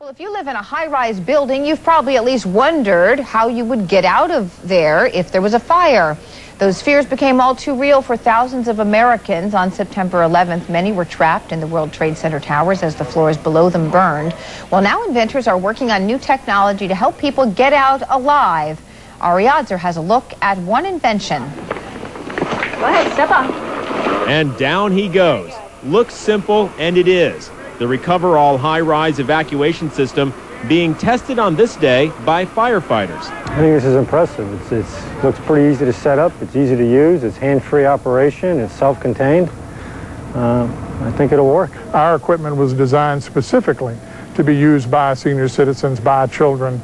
Well, if you live in a high-rise building, you've probably at least wondered how you would get out of there if there was a fire. Those fears became all too real for thousands of Americans. On September 11th, many were trapped in the World Trade Center towers as the floors below them burned. Well, now inventors are working on new technology to help people get out alive. Ari Odzer has a look at one invention. Go ahead, step on. And down he goes. Looks simple, and it is the Recoverall high-rise evacuation system being tested on this day by firefighters. I think this is impressive. It's, it's looks pretty easy to set up. It's easy to use. It's hand-free operation. It's self-contained. Uh, I think it'll work. Our equipment was designed specifically to be used by senior citizens, by children.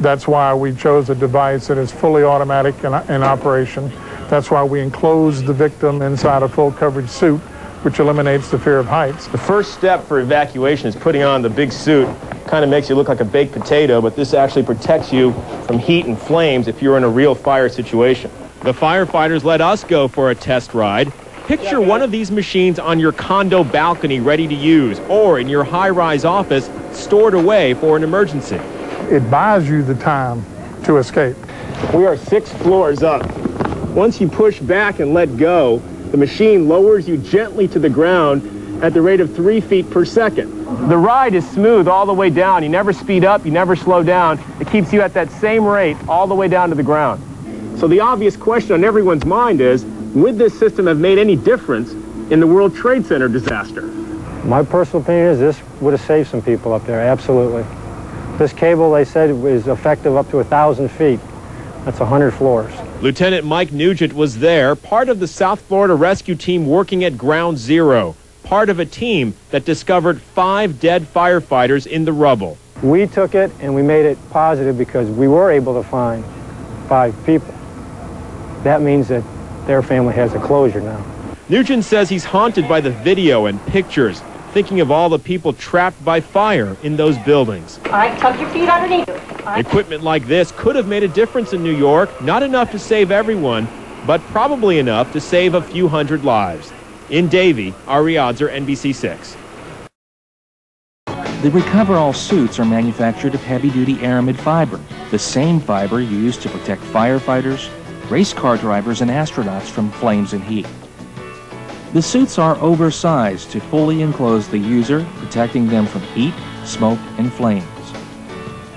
That's why we chose a device that is fully automatic in, in operation. That's why we enclosed the victim inside a full coverage suit which eliminates the fear of heights. The first step for evacuation is putting on the big suit. Kind of makes you look like a baked potato, but this actually protects you from heat and flames if you're in a real fire situation. The firefighters let us go for a test ride. Picture one of these machines on your condo balcony ready to use, or in your high-rise office stored away for an emergency. It buys you the time to escape. We are six floors up. Once you push back and let go, the machine lowers you gently to the ground at the rate of three feet per second. The ride is smooth all the way down. You never speed up, you never slow down. It keeps you at that same rate all the way down to the ground. So the obvious question on everyone's mind is, would this system have made any difference in the World Trade Center disaster? My personal opinion is this would have saved some people up there, absolutely. This cable, they said, is effective up to a 1,000 feet. That's 100 floors. Lieutenant Mike Nugent was there, part of the South Florida rescue team working at Ground Zero, part of a team that discovered five dead firefighters in the rubble. We took it and we made it positive because we were able to find five people. That means that their family has a closure now. Nugent says he's haunted by the video and pictures thinking of all the people trapped by fire in those buildings. All right, tuck your feet underneath. Right. Equipment like this could have made a difference in New York, not enough to save everyone, but probably enough to save a few hundred lives. In Davie, Ari Odzer, NBC6. The Recoverall suits are manufactured of heavy-duty aramid fiber, the same fiber used to protect firefighters, race car drivers, and astronauts from flames and heat. The suits are oversized to fully enclose the user, protecting them from heat, smoke, and flames.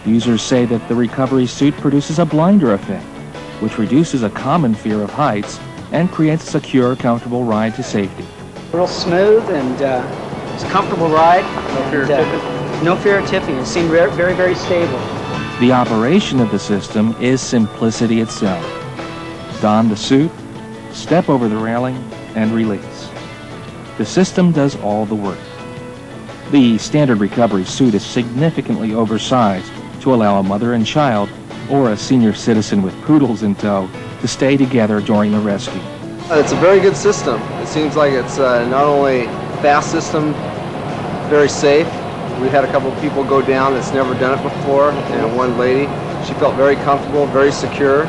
Users say that the Recoverall suit produces a blinder effect, which reduces a common fear of heights and creates a secure, comfortable ride to safety. Real smooth and uh, it's a comfortable ride. No fear and, of tipping? Uh, no fear of tipping. It seemed very, very, very stable. The operation of the system is simplicity itself. Don the suit, step over the railing, and release. The system does all the work. The standard Recoverall suit is significantly oversized to allow a mother and child or a senior citizen with poodles in tow to stay together during the rescue. Uh, it's a very good system. It seems like it's uh, not only fast system, very safe. We've had a couple of people go down that's never done it before, and one lady, she felt very comfortable, very secure,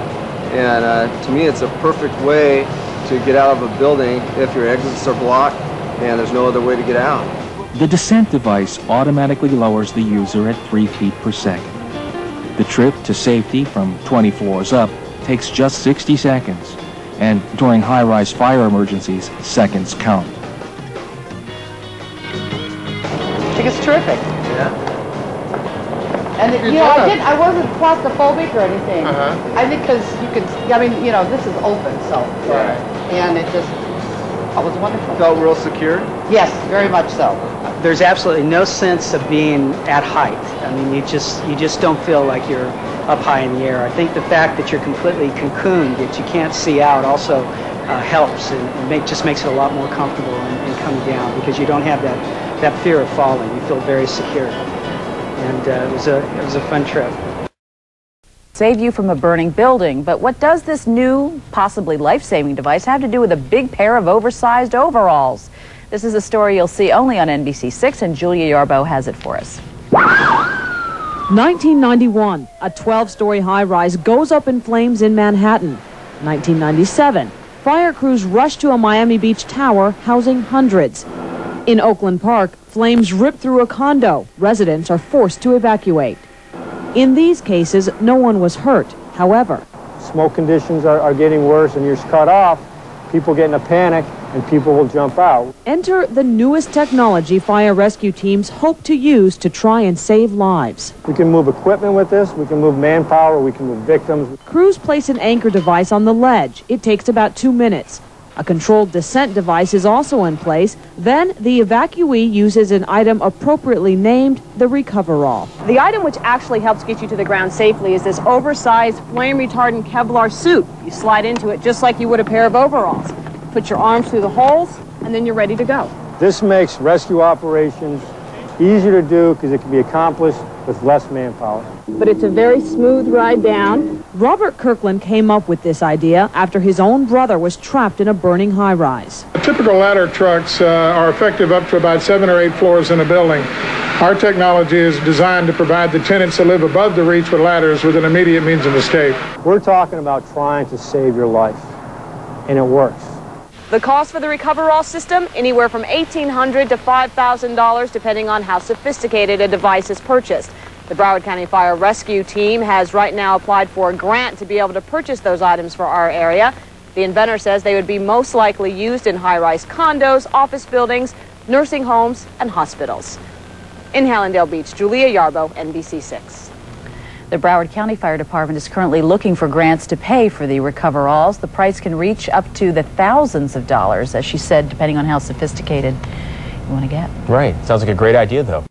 and uh, to me it's a perfect way to get out of a building if your exits are blocked and there's no other way to get out. The descent device automatically lowers the user at 3 feet per second. The trip to safety from 20 floors up takes just 60 seconds, and during high-rise fire emergencies, seconds count. I think it's terrific. Yeah. And it, you know, I did. I wasn't claustrophobic or anything. Uh-huh. I think because you could. I mean, you know, this is open, so. Right. And it just that was wonderful. Felt real secure? Yes, very much so. There's absolutely no sense of being at height. I mean, you just you just don't feel like you're up high in the air. I think the fact that you're completely cocooned, that you can't see out, also uh, helps and, and make, just makes it a lot more comfortable in, in, coming down because you don't have that that fear of falling. You feel very secure, and uh, it was a it was a fun trip save you from a burning building. But what does this new, possibly life-saving device have to do with a big pair of oversized overalls? This is a story you'll see only on NBC6, and Julia Yarbough has it for us. 1991, a 12-story high-rise goes up in flames in Manhattan. 1997, fire crews rush to a Miami Beach tower housing hundreds. In Oakland Park, flames rip through a condo. Residents are forced to evacuate. In these cases, no one was hurt. However, Smoke conditions are, are getting worse and you're cut off, people get in a panic and people will jump out. enter the newest technology fire rescue teams hope to use to try and save lives. We can move equipment with this, we can move manpower, we can move victims. Crews place an anchor device on the ledge. It takes about two minutes. A controlled descent device is also in place. Then the evacuee uses an item appropriately named the Recoverall. The item which actually helps get you to the ground safely is this oversized flame retardant Kevlar suit. You slide into it just like you would a pair of overalls. Put your arms through the holes, and then you're ready to go. This makes rescue operations easier to do because it can be accomplished with less manpower. But it's a very smooth ride down. Robert Kirkland came up with this idea after his own brother was trapped in a burning high rise. Typical ladder trucks uh, are effective up to about seven or eight floors in a building. Our technology is designed to provide the tenants that live above the reach with ladders with an immediate means of escape. We're talking about trying to save your life, and it works. The cost for the Recoverall system, anywhere from $1,800 to $5,000, depending on how sophisticated a device is purchased. The Broward County Fire Rescue Team has right now applied for a grant to be able to purchase those items for our area. The inventor says they would be most likely used in high-rise condos, office buildings, nursing homes, and hospitals. In Hallandale Beach, Julia Yarbough, NBC6. The Broward County Fire Department is currently looking for grants to pay for the recoveralls. The price can reach up to the thousands of dollars, as she said, depending on how sophisticated you want to get. Right. Sounds like a great idea, though.